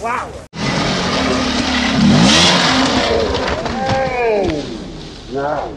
Wow. Wow.